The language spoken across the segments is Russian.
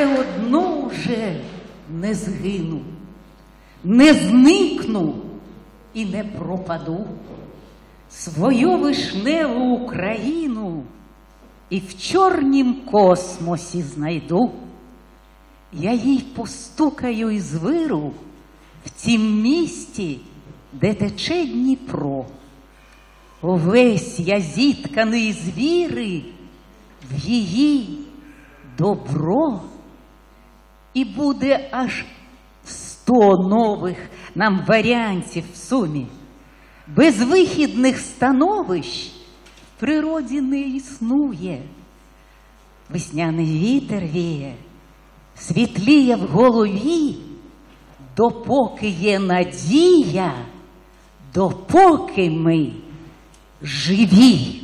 все одно вже не згину, не зникну і не пропаду. Свою вишневу Україну і в чорнім космосі знайду. Я їй постукаю із виру в тім місті, де тече Дніпро. Увесь я зітканий з віри в її добро, і буде аж сто нових нам варіантів в сумі. Безвихідних становищ в природі не існує. Весняний вітер віє, світліє в голові, допоки є надія, допоки ми живі.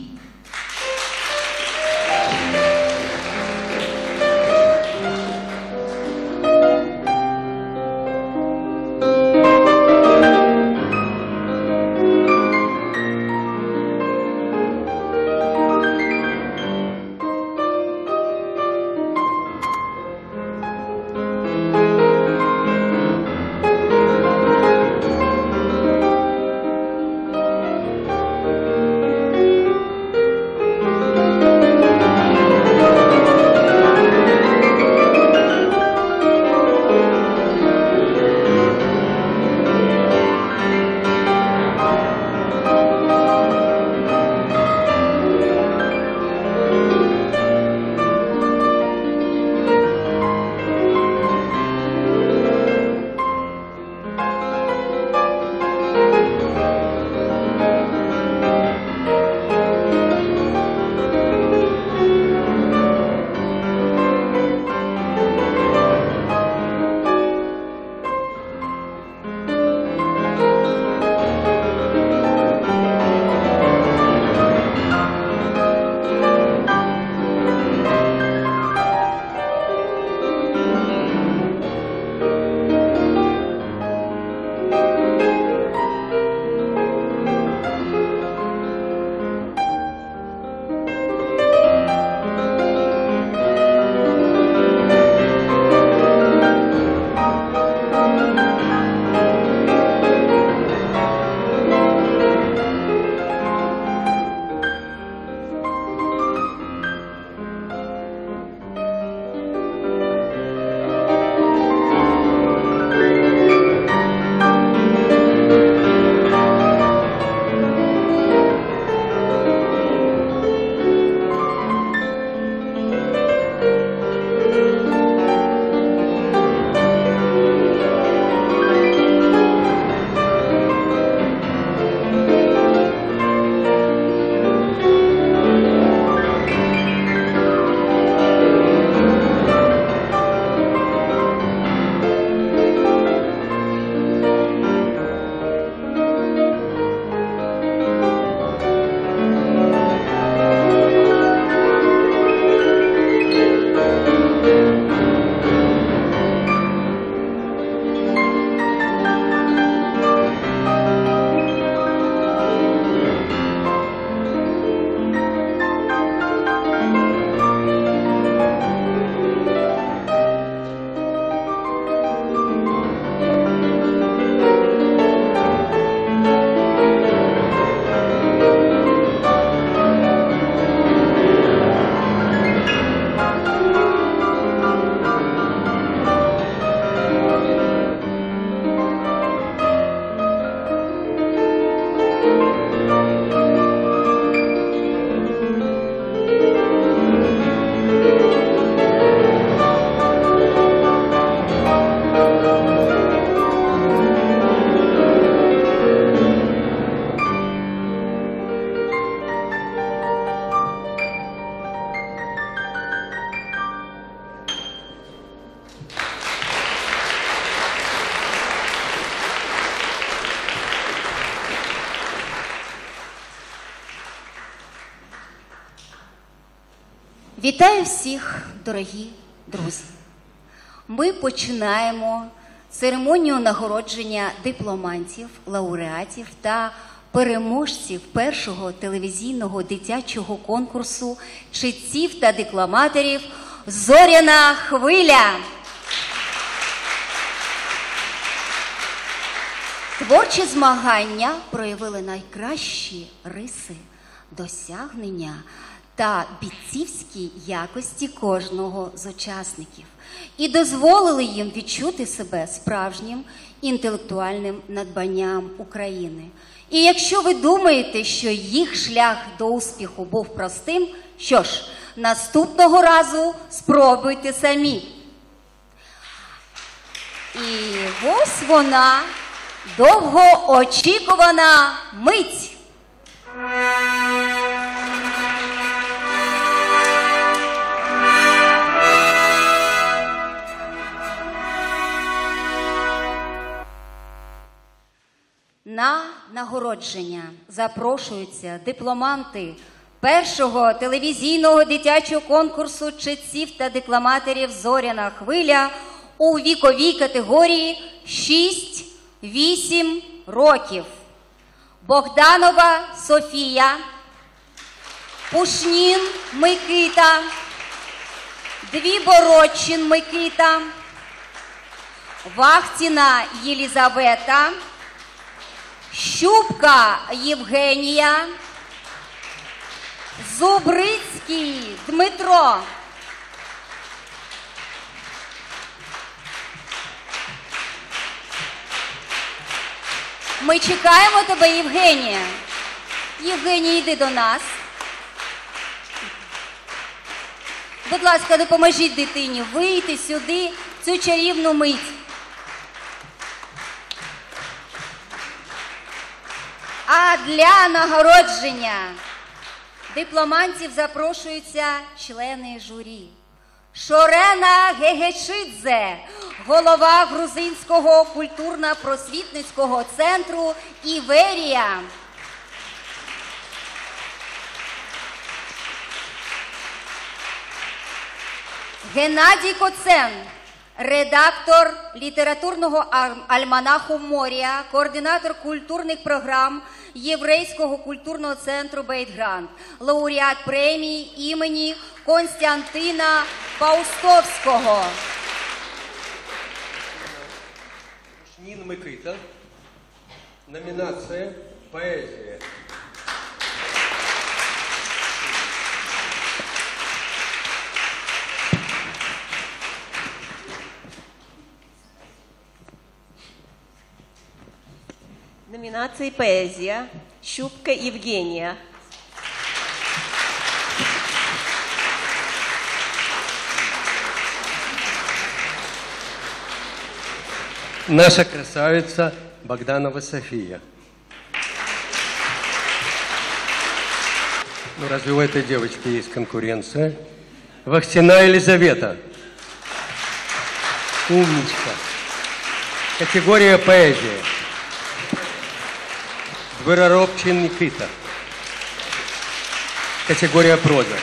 Вітаю всіх, дорогі друзі. Ми починаємо церемонію нагородження дипломантів, лауреатів та переможців першого телевізійного дитячого конкурсу читців та декламаторів Зоряна хвиля. Творчі змагання проявили найкращі риси, досягнення та бійцівські якості кожного з учасників і дозволили їм відчути себе справжнім інтелектуальним надбанням України. І якщо ви думаєте, що їх шлях до успіху був простим, що ж, наступного разу спробуйте самі. І ось вона довгоочікувана мить. На нагородження запрошуються дипломанти першого телевізійного дитячого конкурсу читців та декламаторів Зоряна хвиля у віковій категорії 6-8 років. Богданова Софія, Пушнін Микита, Двібородчин Микита, Вахтіна Єлізавета. Щупка Євгенія, Зубрицький Дмитро. Ми чекаємо тебе, Євгенія. Євгенія, йди до нас. Будь ласка, допоможіть дитині вийти сюди цю чарівну мить. А для нагородження дипломантів запрошуються члени журі. Шорена Гегечидзе, голова Грузинського культурно-просвітницького центру Іверія. Геннадій Коцен, редактор літературного альманаху Морія, координатор культурних програм Єврейського культурного центру Бейтгрант, лауреат премії імені Константина Паустовського. Нін Микита. Номінація «Поэзия». Номинации «Поэзия». Щупка Евгения. Наша красавица Богданова София. Ну, разве у этой девочки есть конкуренция? Вахтина Елизавета. Умничка. Категория поэзия. Двороробчин Никита. Категория проза.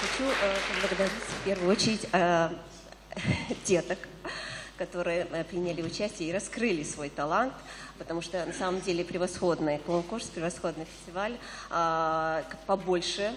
Хочу э, поблагодарить в первую очередь э, деток, которые э, приняли участие и раскрыли свой талант, потому что на самом деле превосходный конкурс, превосходный фестиваль, а, побольше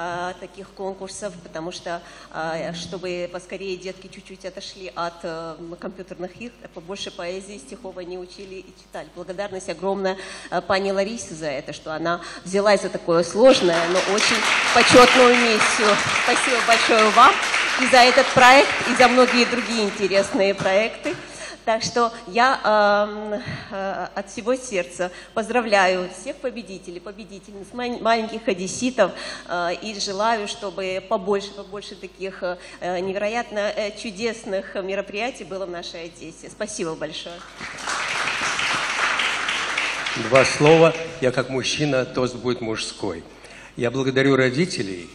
а, таких конкурсов, потому что а, чтобы поскорее детки чуть-чуть отошли от э, компьютерных игр, побольше поэзии, стихов они учили и читали. Благодарность огромная э, пани Ларисе за это, что она взялась за такое сложное, но очень почетную миссию. Спасибо большое вам и за этот проект, и за многие другие интересные проекты. Так что я эм, э, от всего сердца поздравляю всех победителей, победительниц, маленьких одесситов э, и желаю, чтобы побольше, побольше таких э, невероятно э, чудесных мероприятий было в нашей Одессе. Спасибо большое. Два слова. Я как мужчина, тост будет мужской. Я благодарю родителей,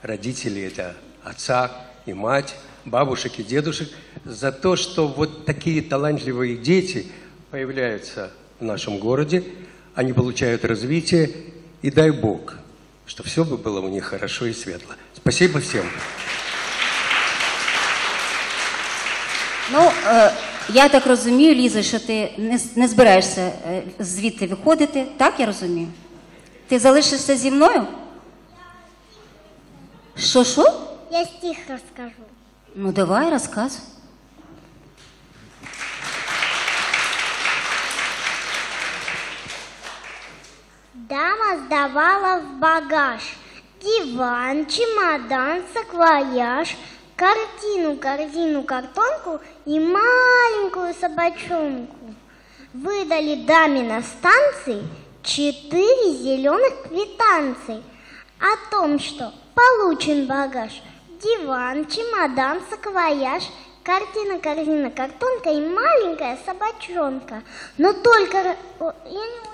родителей это отца и мать, бабушек и дедушек, за то, что вот такие талантливые дети появляются в нашем городе, они получают развитие, и дай Бог, что все бы было у них хорошо и светло. Спасибо всем. Ну, е, я так розумію, Ліза, що ти не, с- не збираєшся е, звідти виходити. Так я розумію? Ти залишишся зі мною? Що, що? Я стих расскажу. Ну давай, розказуй. Дама сдавала в багаж диван, чемодан, саквояж, картину, корзину, картонку и маленькую собачонку. Выдали даме на станции четыре зеленых квитанции о том, что получен багаж, диван, чемодан, саквояж, картина, корзина, картонка и маленькая собачонка. Но только... Я не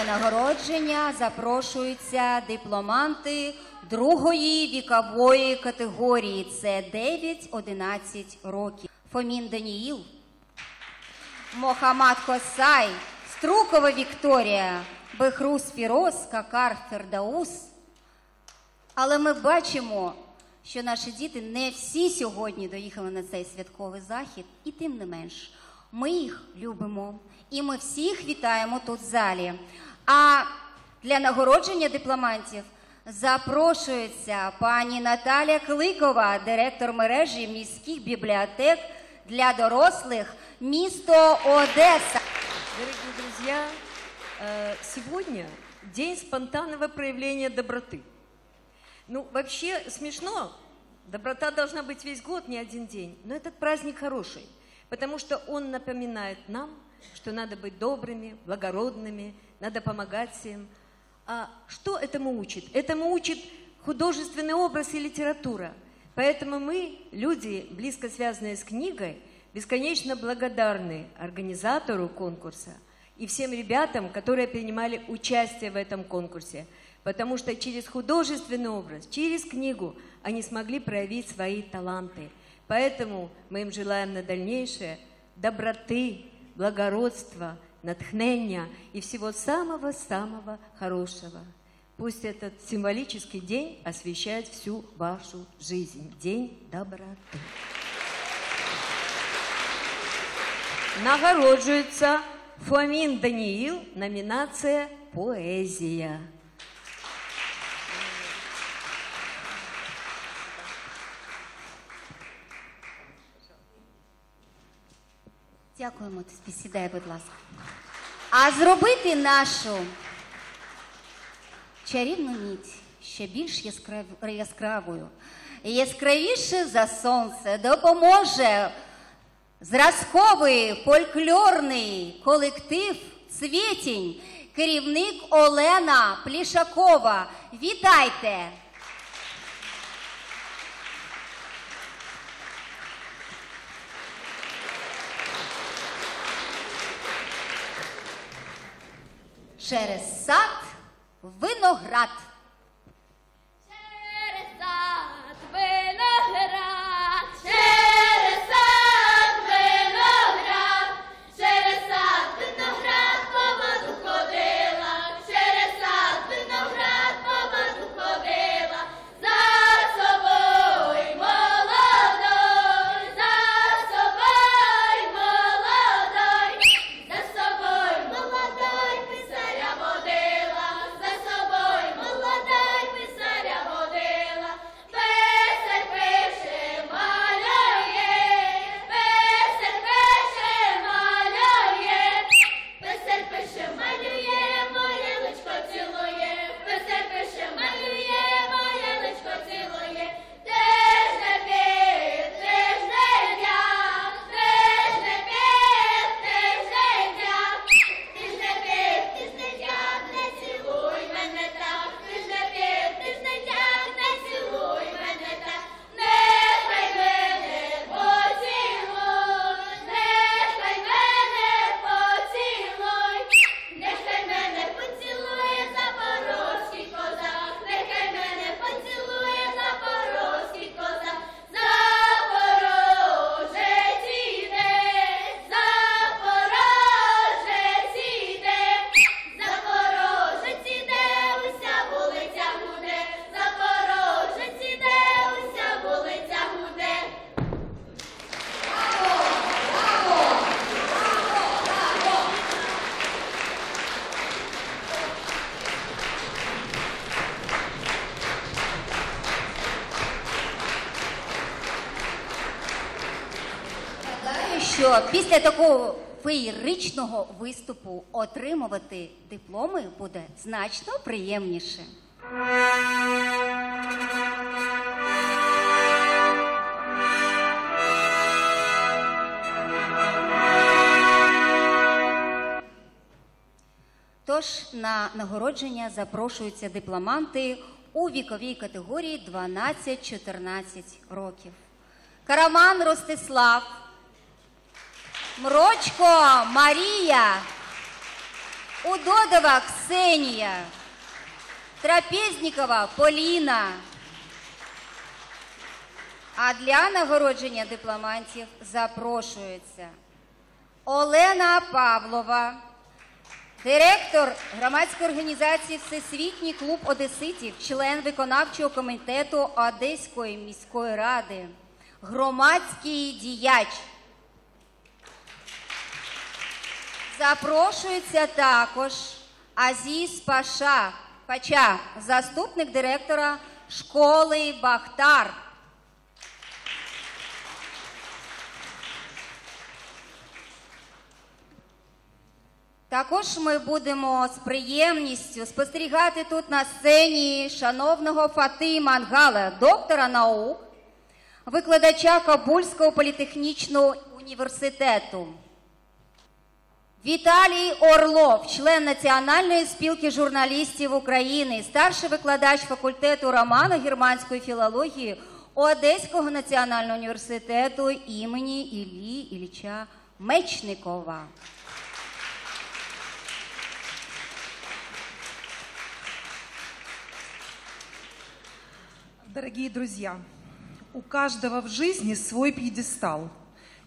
На нагородження запрошуються дипломанти другої вікової категорії. Це 9-11 років. Фомін Даніїл, Мохамад Хосай, Струкова Вікторія, Бехрус Фірос, Какар Фердаус. Але ми бачимо, що наші діти не всі сьогодні доїхали на цей святковий захід, і тим не менш, ми їх любимо і ми всіх вітаємо тут в залі. А для нагородження дипломантів запрошується пані Наталя Кликова, директор мережі міських бібліотек для дорослих місто Одеса. Дорогие друзья, э, сегодня день спонтанного проявления доброты. Ну, вообще смешно. Доброта должна быть весь год, не один день. Но этот праздник хороший, потому что он напоминает нам, что надо быть добрыми, благородными, надо помогать всем. А что этому учит? Этому учит художественный образ и литература. Поэтому мы, люди, близко связанные с книгой, бесконечно благодарны организатору конкурса и всем ребятам, которые принимали участие в этом конкурсе. Потому что через художественный образ, через книгу они смогли проявить свои таланты. Поэтому мы им желаем на дальнейшее доброты, благородства, натхнения и всего самого-самого хорошего. Пусть этот символический день освещает всю вашу жизнь. День доброты. Нагороджується Фомін Даниил, номинация «Поэзия». Дякуємо, тобі сідай, будь ласка. А зробити нашу чарівну ніч ще більш яскрав- яскравою, яскравіше за сонце допоможе зразковий фольклорний колектив Цвітінь, керівник Олена Плішакова. Вітайте! Через сад виноград. Після такого феєричного виступу отримувати дипломи буде значно приємніше. Тож на нагородження запрошуються дипломанти у віковій категорії 12-14 років. Караман Ростислав, Мрочко Марія, Удодова Ксенія, Трапезнікова Поліна. А для нагородження дипломантів запрошується Олена Павлова, директор громадської організації Всесвітній клуб одеситів, член виконавчого комітету Одеської міської ради, громадський діяч. Запрошується також Азіз Паша, Пача, заступник директора школи Бахтар. Також ми будемо з приємністю спостерігати тут на сцені шановного Фати Мангала, доктора наук, викладача Кабульського політехнічного університету. Віталій Орлов, член Національної спілки журналістів України, старший викладач факультету романо-германської філології Одеського національного університету імені Іллі Ілліча Мечникова. Дорогие друзья, у каждого в жизни свой пьедестал,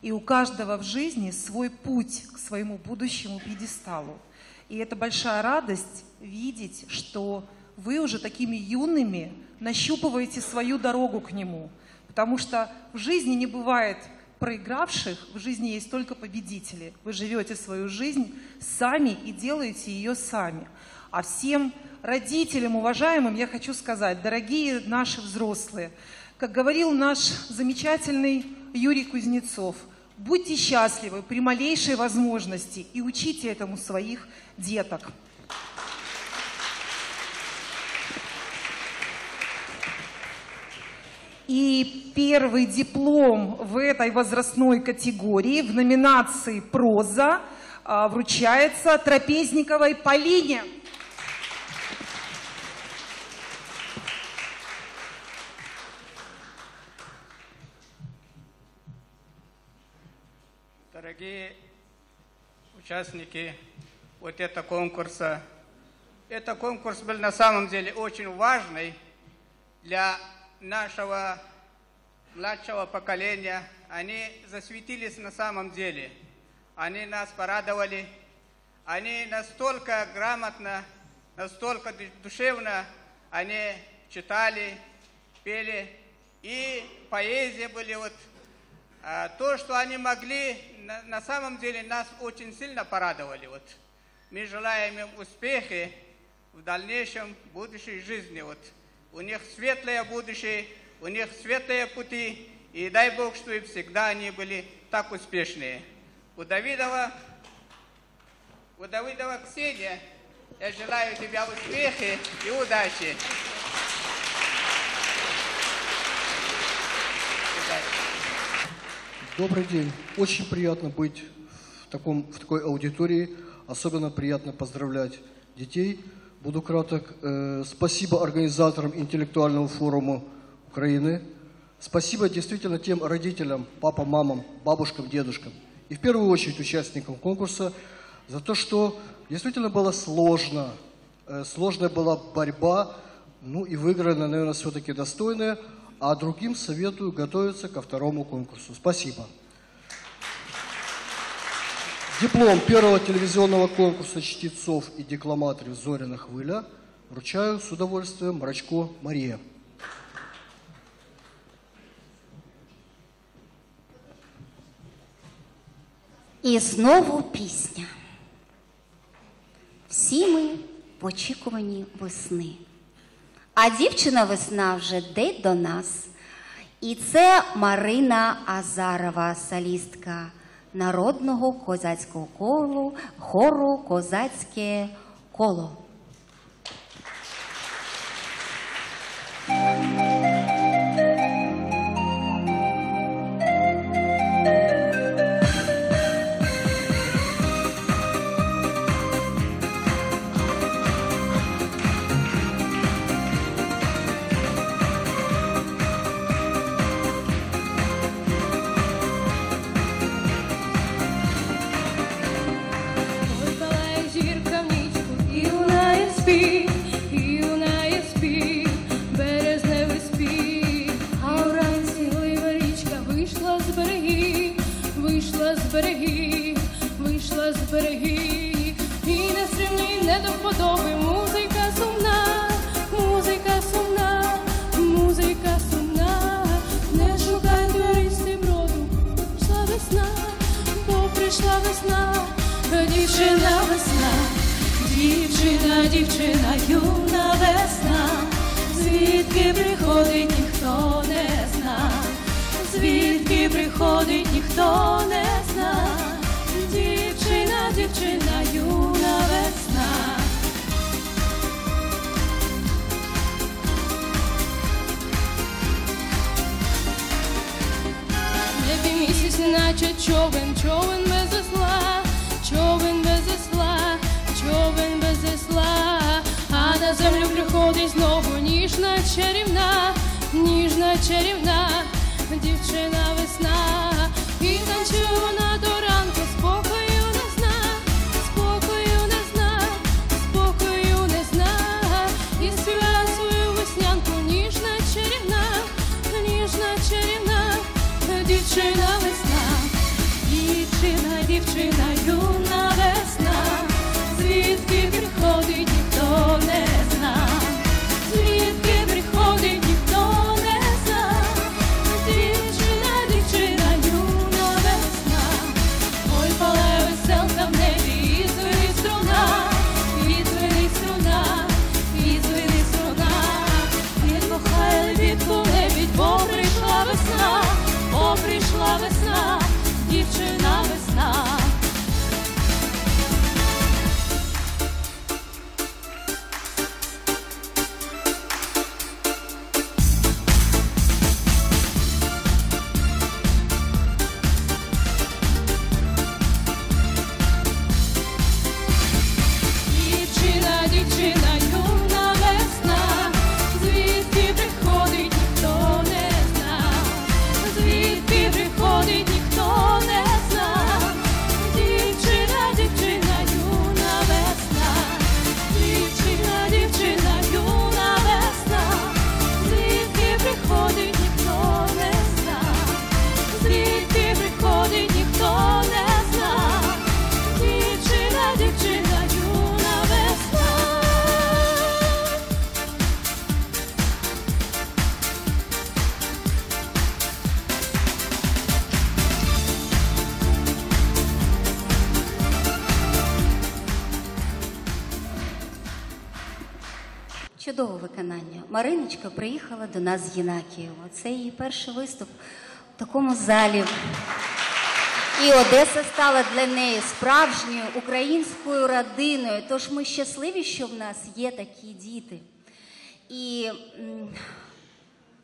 и у каждого в жизни свой путь к своему будущему пьедесталу. И это большая радость видеть, что вы уже такими юными нащупываете свою дорогу к нему. Потому что в жизни не бывает проигравших, в жизни есть только победители. Вы живете свою жизнь сами и делаете ее сами. А всем родителям, уважаемым, я хочу сказать, дорогие наши взрослые, как говорил наш замечательный Юрий Кузнецов, будьте счастливы при малейшей возможности и учите этому своих деток. И первый диплом в этой возрастной категории в номинации «Проза» а, вручается Трапезниковой Полине. Дорогие участники вот этого конкурса, этот конкурс был на самом деле очень важный для нашего младшего поколения. Они засветились на самом деле. Они нас порадовали. Они настолько грамотно, настолько ду- душевно они читали, пели. И поэзия были вот то, что они могли, на, самом деле нас очень сильно порадовали. Вот. Мы желаем им успехи в дальнейшем будущей жизни. Вот. У них светлое будущее, у них светлые пути, и дай Бог, что и всегда они были так успешные. У Давидова, у Давидова Ксения, я желаю тебе успехи и удачи. Добрый день. Очень приятно быть в, таком, в такой аудитории. Особенно приятно поздравлять детей. Буду краток. Э, спасибо организаторам интеллектуального форума Украины. Спасибо действительно тем родителям, папам, мамам, бабушкам, дедушкам. И в первую очередь участникам конкурса за то, что действительно было сложно. Э, сложная была борьба, ну и выиграна, наверное, все-таки достойная А другим советую готовиться ко второму конкурсу. Спасибо. Диплом первого телевизионного конкурса чтецов и декламаторов Зорина Хвыля вручаю с удовольствием Мрачко Мария. І знову пісня. Всі ми в очікуванні весни. А дівчина весна вже йде до нас. І це Марина Азарова, солістка, народного козацького колу, хору Козацьке коло. Мариночка приїхала до нас з Єнакієва. Це її перший виступ в такому залі. І Одеса стала для неї справжньою українською родиною. Тож ми щасливі, що в нас є такі діти. І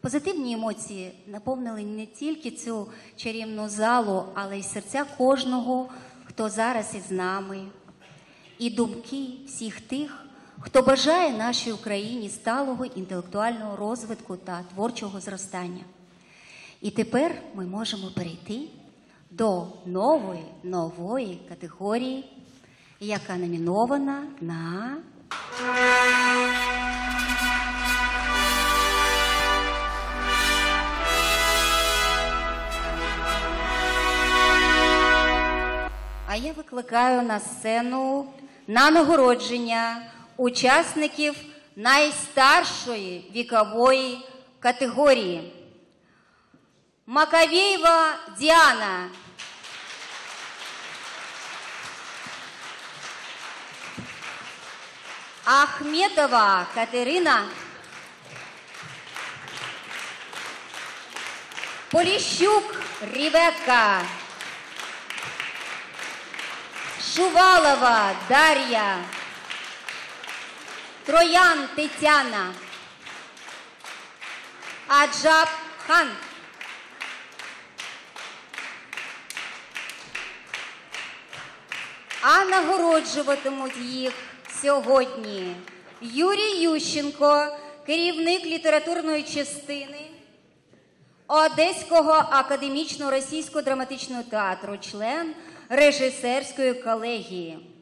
позитивні емоції наповнили не тільки цю чарівну залу, але й серця кожного, хто зараз із нами, і думки всіх тих, хто бажає нашій Україні сталого інтелектуального розвитку та творчого зростання. І тепер ми можемо перейти до нової нової категорії, яка номінована на А я викликаю на сцену на нагородження учасників найстаршої вікової категорії. Макавєєва Діана. Ахметова Катерина. Поліщук Рівека. Шувалова Дар'я, Троян Тетяна, Аджаб Хан. А нагороджуватимуть їх сьогодні Юрій Ющенко, керівник літературної частини Одеського академічного російського драматичного театру, член режисерської колегії.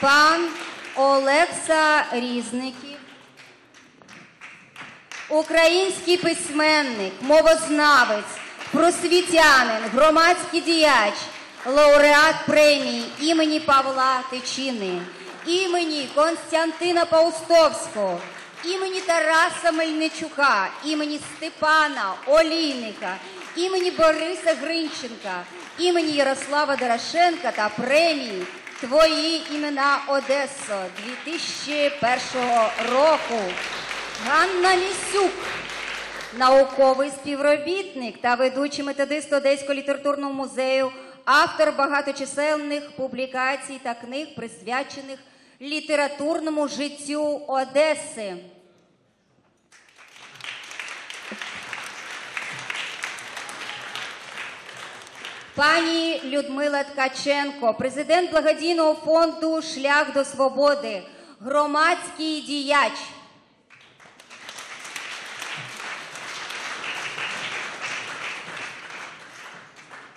Пан Олекса Різників, український письменник, мовознавець, просвітянин, громадський діяч, лауреат премії імені Павла Тичини, імені Константина Паустовського, імені Тараса Мельничука, імені Степана Олійника, імені Бориса Гринченка, імені Ярослава Дорошенка та премії Твої імена Одесо 2001 року. Ганна Лісюк, науковий співробітник та ведучий методист Одеського літературного музею, автор багаточисельних публікацій та книг, присвячених літературному життю Одеси. Пані Людмила Ткаченко, президент благодійного фонду Шлях до свободи, громадський діяч.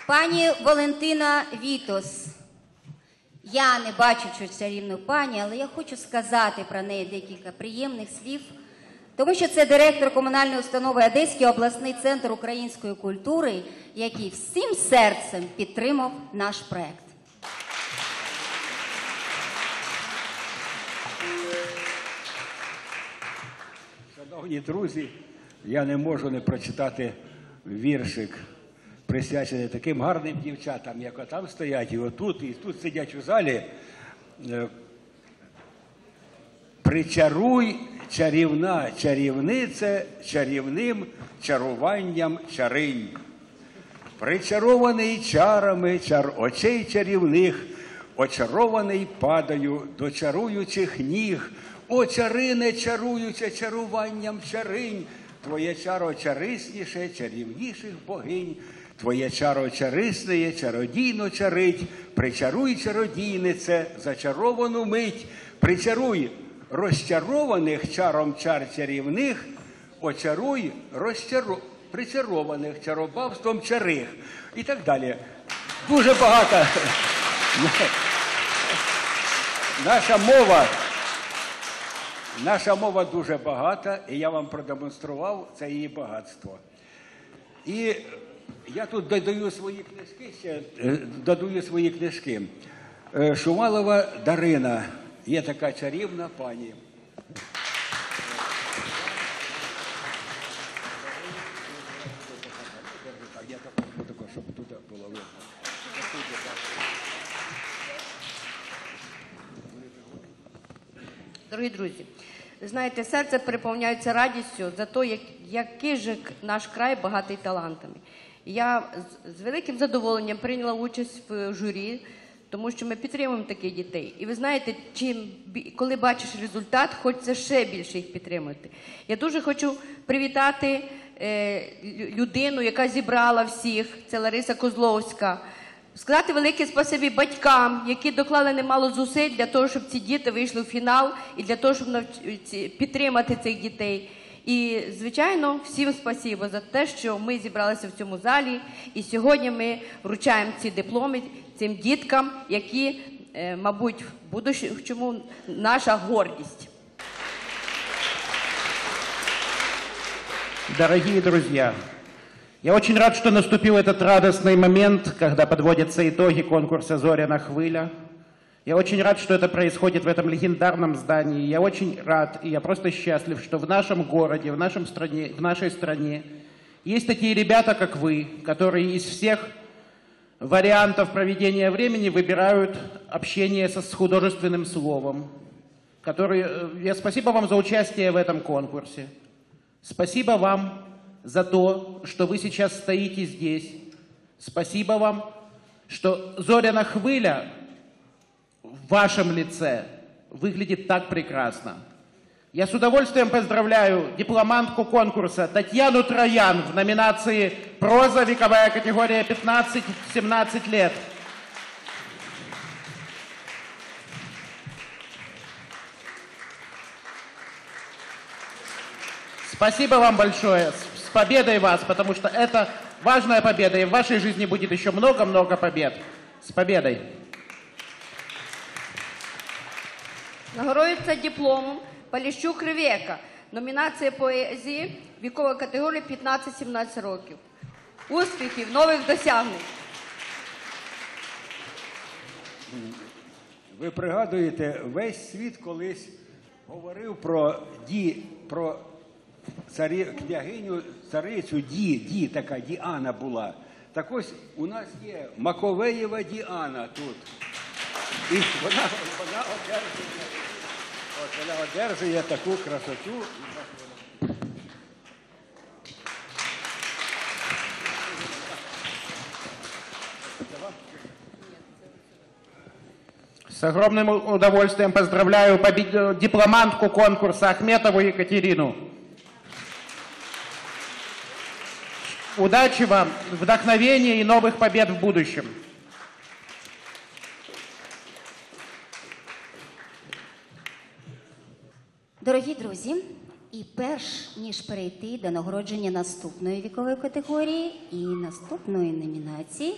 Пані Валентина Вітос. Я не бачу цю чарівну пані, але я хочу сказати про неї декілька приємних слів, тому що це директор комунальної установи Одеський обласний центр української культури, який всім серцем підтримав наш проект. Шановні друзі, я не можу не прочитати віршик, присвячений таким гарним дівчатам, як отам стоять, і отут, і тут сидять у залі. Е, Причаруй чарівна чарівнице чарівним чаруванням чаринь. Причарований чарами чар очей чарівних, очарований падаю до чаруючих ніг. О, чарине, чаруюче чаруванням чаринь, Твоє чаро чарисніше, чарівніших богинь, Твоє чаро чарисне, чародійно чарить, причаруй чародійнице, зачаровану мить, причаруй розчарованих чаром чар чарівних, очаруй розчаро... причарованих чаробавством чарих і так далі. Дуже багато. Наша мова, наша мова дуже багата, і я вам продемонстрував це її багатство. І я тут додаю свої книжки ще, е, додаю свої книжки. Е, Шумалова Дарина, є така чарівна пані. Дорогі друзі, знаєте, серце переповняється радістю за те, як, який же наш край багатий талантами. Я з великим задоволенням прийняла участь в журі, тому що ми підтримуємо таких дітей. І ви знаєте, чим коли бачиш результат, хочеться ще більше їх підтримувати. Я дуже хочу привітати е, людину, яка зібрала всіх. Це Лариса Козловська. Сказати велике спасибі батькам, які доклали немало зусиль для того, щоб ці діти вийшли в фінал і для того, щоб підтримати цих дітей. І, звичайно, всім спасибо за те, що ми зібралися в цьому залі, і сьогодні ми вручаємо ці дипломи цим діткам, які, е, мабуть, в будущому наша гордість. Дорогие друзья, я очень рад, что наступил этот радостный момент, когда подводятся итоги конкурса «Зоряна хвыля». Я очень рад, что это происходит в этом легендарном здании. Я очень рад, и я просто счастлив, что в нашем городе, в, нашем стране, в нашей стране есть такие ребята, как вы, которые из всех вариантов проведения времени выбирают общение со, с художественным словом. Которые, э, я спасибо вам за участие в этом конкурсе. Спасибо вам за то, что вы сейчас стоите здесь. Спасибо вам что Зоряна Хвыля в вашем лице выглядит так прекрасно. Я с удовольствием поздравляю дипломантку конкурса Татьяну Троян в номинации «Проза. Вековая категория 15-17 лет». Спасибо вам большое. С победой вас, потому что это важная победа, и в вашей жизни будет еще много-много побед. С победой. Нагороюється дипломом Поліщук Ревека. Номінація поезії вікова категорія 15-17 років. Успіхів, нових досягнень. Ви пригадуєте, весь світ колись говорив про ді, про царі, княгиню, царицю Ді, Ді така Діана була. Так ось у нас є Маковеєва Діана тут. І вона, вона одержує, от вона одержує таку красоту. С огромным удовольствием поздравляю побед- дипломантку конкурса Ахметову Екатерину. Удачи вам, вдохновения и новых побед в будущем. Дорогі друзі, і перш ніж перейти до нагородження наступної вікової категорії і наступної номінації,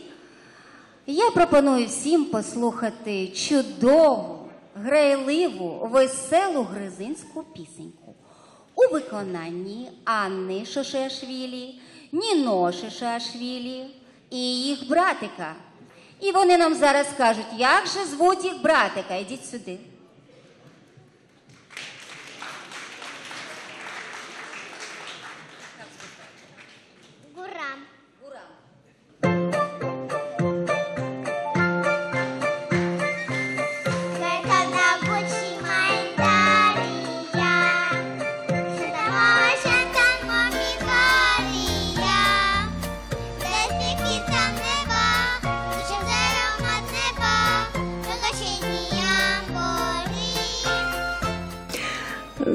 я пропоную всім послухати чудову, грайливу, веселу грузинську пісеньку у виконанні Анни Шошешвілі, Ніно Шошешвілі і їх братика. І вони нам зараз скажуть, як же звуть їх братика. Ідіть сюди.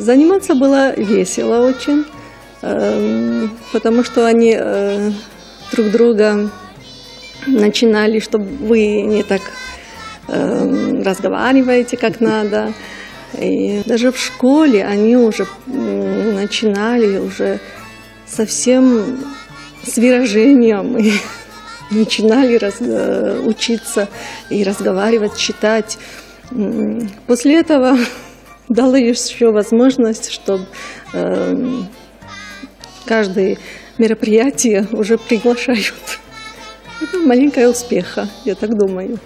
Заниматься было весело очень, эм, потому что они э, друг друга начинали, чтобы вы не так эм, разговариваете как надо. И даже в школе они уже начинали уже совсем с выражением и начинали раз- э, учиться и разговаривать, читать. После этого дала еще возможность, чтобы эм, каждое мероприятие уже приглашают. Это маленькая успеха, я так думаю.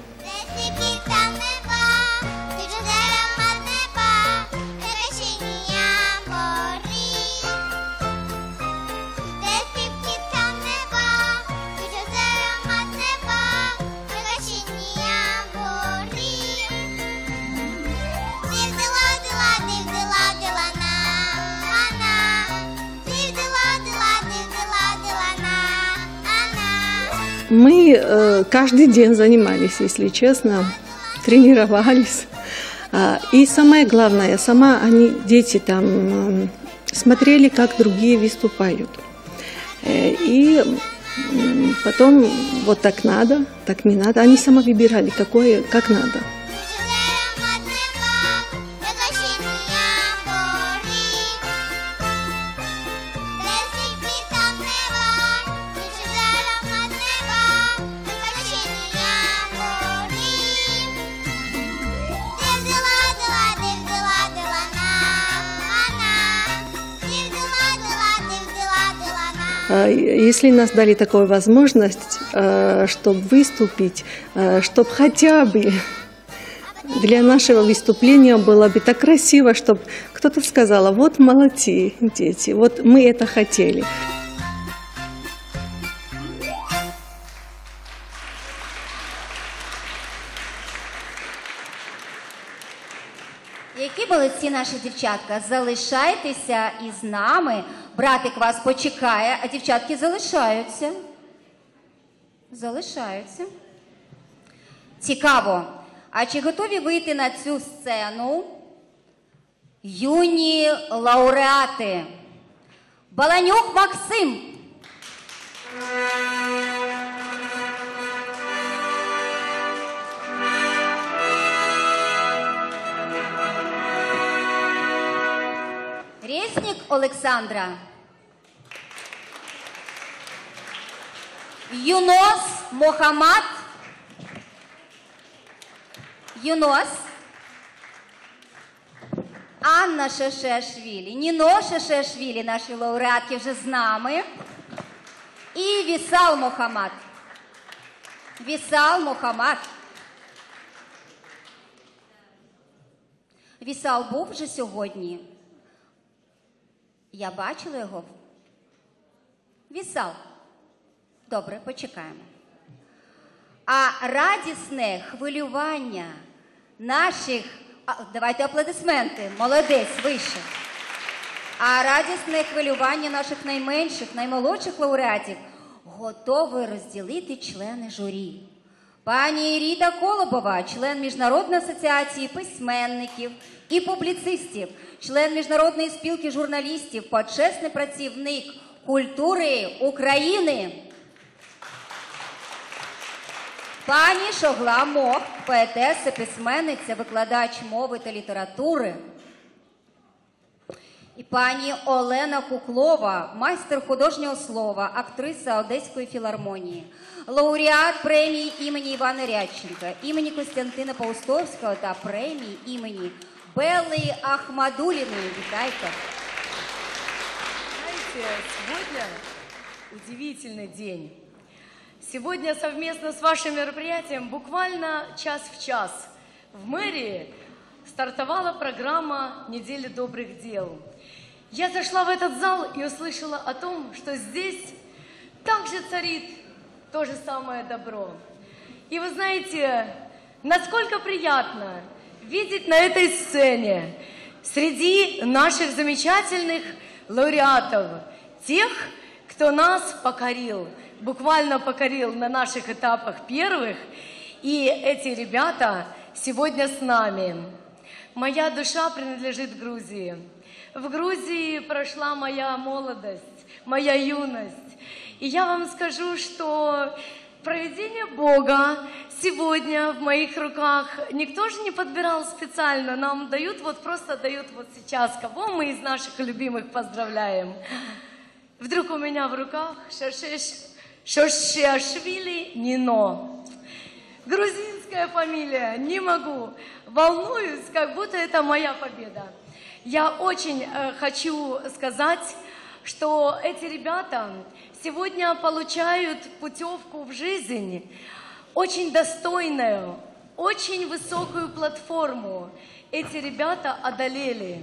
Каждый день занимались, если честно, тренировались. А, И самое главное, сама они, дети там, м, смотрели, как другие выступают. Э, И потом вот так надо, так не надо. Они сами выбирали, какое, как надо. Если нас дали такую возможность, чтобы выступить, чтобы хотя бы для нашего выступления было бы так красиво, чтобы кто-то сказал, вот молодцы дети, вот мы это хотели. Які молодці наші дівчатка? Залишайтеся із нами. Братик вас почекає, а дівчатки залишаються. Залишаються. Цікаво. А чи готові вийти на цю сцену юні лауреати? Баланюк Максим. Резнік Олександра. Юнос Мохамад. Юнос. Анна Шешешвілі. Ніно Шешешвілі, наші лауреатки вже з нами. І Вісал Мохамад. Вісал Мохамад. Вісал був вже сьогодні. Я бачила його. Вісал. Добре, почекаємо. А радісне хвилювання наших. Давайте аплодисменти. Молодець, вище. А радісне хвилювання наших найменших, наймолодших лауреатів готові розділити члени журі. Пані Ріта Колобова, член Міжнародної асоціації письменників і публіцистів, член Міжнародної спілки журналістів, почесний працівник культури України. Пані Шогла Мох, поетеса, письменниця, викладач мови та літератури. І пані Олена Куклова, майстер художнього слова, актриса Одеської філармонії, лауреат премії імені Івана Рядченка, імені Костянтина Паустовського та премії імені Белли Ахмадуліної. Вітайте! Знаете, сегодня удивительный день. Сегодня совместно с вашим мероприятием, буквально час в час, в мэрии стартовала программа «Недели добрых дел». Я зашла в этот зал и услышала о том, что здесь также царит то же самое добро. И вы знаете, насколько приятно видеть на этой сцене среди наших замечательных лауреатов тех, кто нас покорил, буквально покорил на наших этапах первых. И эти ребята сегодня с нами. Моя душа принадлежит Грузии. В Грузии прошла моя молодость, моя юность. И я вам скажу, что проведение Бога сегодня в моих руках никто же не подбирал специально. Нам дают, вот просто дают вот сейчас, кого мы из наших любимых поздравляем. Вдруг у меня в руках Шашеш, Шошиашвили Нино. Грузинская фамилия, не могу. Волнуюсь, как будто это моя победа. Я очень э, хочу сказать, что эти ребята сегодня получают путевку в жизнь, очень достойную, очень высокую платформу. Эти ребята одолели.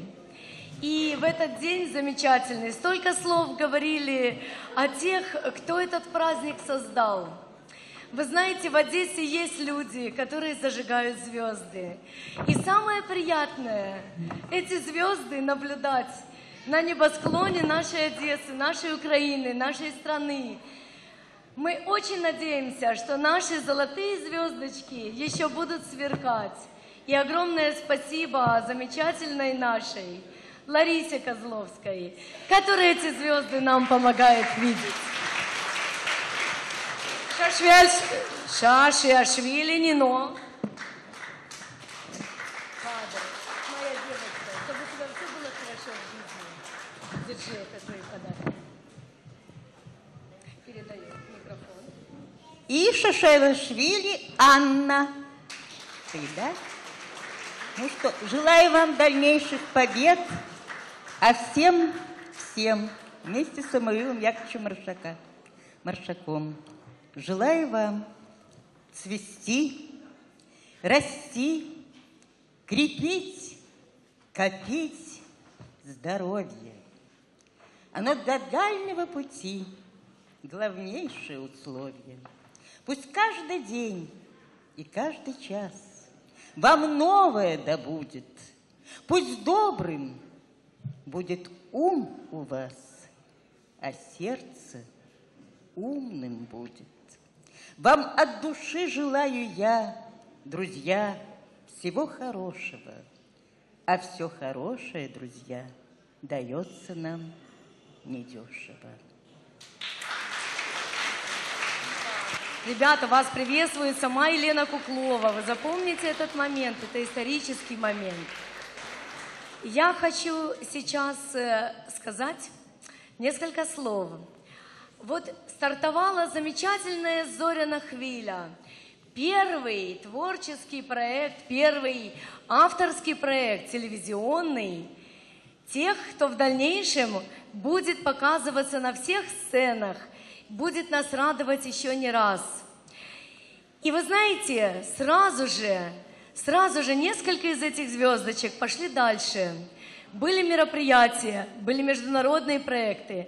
И в этот день замечательный, столько слов говорили о тех, кто этот праздник создал. Вы знаете, в Одессе есть люди, которые зажигают звезды. И самое приятное, эти звезды наблюдать на небосклоне нашей Одессы, нашей Украины, нашей страны. Мы очень надеемся, что наши золотые звездочки еще будут сверкать. И огромное спасибо замечательной нашей Ларисе Козловской, которая эти звезды нам помогает видеть. Шашвель, Шашиашвили Нино. Кадр. Моя девочка, чтобы у. И Шашевашвили Анна. Ты, да? Ну что, желаю вам дальнейших побед, а всем, всем вместе с Самуилом Яковлевичем Маршака, Маршаком желаю вам цвести, расти, крепить, копить здоровье. Оно до дальнего пути главнейшее условие. Пусть каждый день и каждый час вам новое да будет. Пусть добрым будет ум у вас, а сердце умным будет. Вам от души желаю я друзья, всего хорошего. А все хорошее, друзья, дается нам недешево. Ребята, вас приветствует сама Елена Куклова. Вы запомните этот момент, это исторический момент. Я хочу сейчас э, сказать несколько слов. Вот стартовала замечательная Зоряна Хвиля. Первый творческий проект, первый авторский проект, телевизионный, тех, кто в дальнейшем будет показываться на всех сценах, будет нас радовать еще не раз. И вы знаете, сразу же, сразу же несколько из этих звездочек пошли дальше. Были мероприятия, были международные проекты.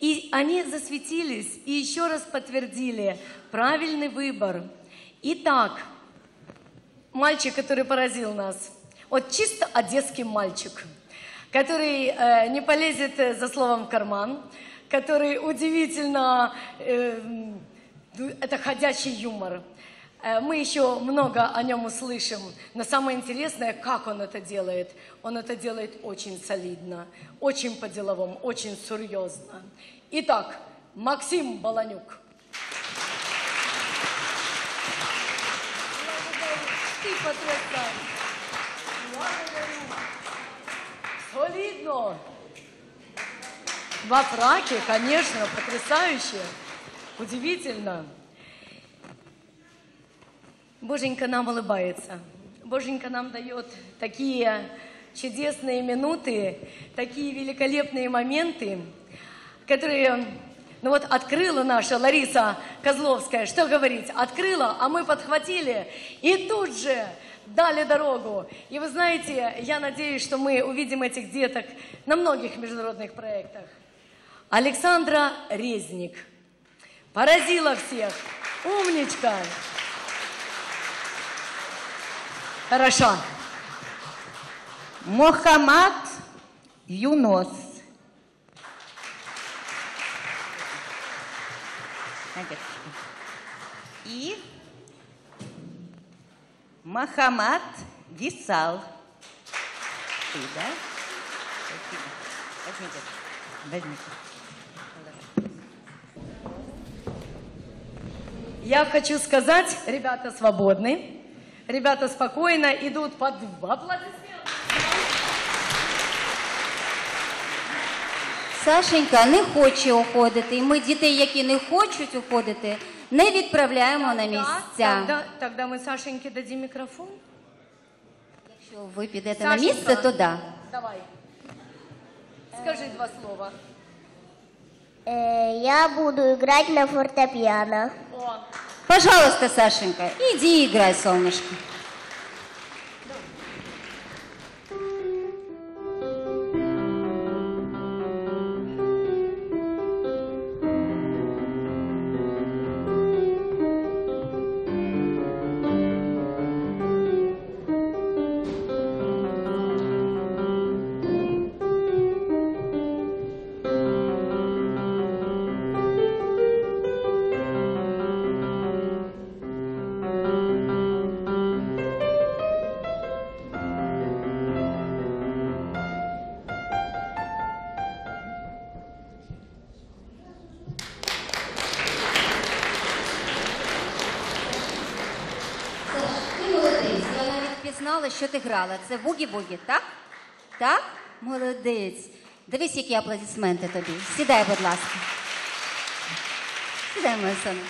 И они засветились и еще раз подтвердили правильный выбор. Итак, мальчик, который поразил нас, вот чисто одесский мальчик, который э, не полезет э, за словом в карман, который удивительно, э, это ходячий юмор. Э, Мы еще много о нем услышим, но самое интересное, как он это делает. Он это делает очень солидно, очень по-деловому, очень серьезно. Итак, Максим Баланюк. Ты потрясаешь. Солидно. Во фраке, конечно, потрясающе. Удивительно. Боженька нам улыбается. Боженька нам дает такие чудесные минуты, такие великолепные моменты, которые, ну вот открыла наша Лариса Козловская, что говорить, открыла, а мы подхватили и тут же дали дорогу. И вы знаете, я надеюсь, что мы увидим этих деток на многих международных проектах. Александра Резник. Поразила всех. Умничка. Хорошо. Мохаммад Юнос. И Махамад Висал. Ты, да? Возьмите. Возьмите. Я хочу сказать, ребята свободны, ребята спокойно идут под аплодисменты. Сашенька не хоче уходити, і ми дітей, які не хочуть уходити, не відправляємо на місця. Тогда, тогда мы Сашеньке дадим микрофон. Якщо ви підете на Сашенька, місце, то да. Давай. Скажи два слова. Э, Я буду играть на фортепиано. Пожалуйста, Сашенька, иди играй, солнышко. впізнала, що ти грала. Це бугі-бугі, так? Так? Молодець. Дивись, які аплодисменти тобі. Сідай, будь ласка. Сідай, моя соня.